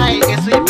Ay, que soy